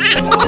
Hey!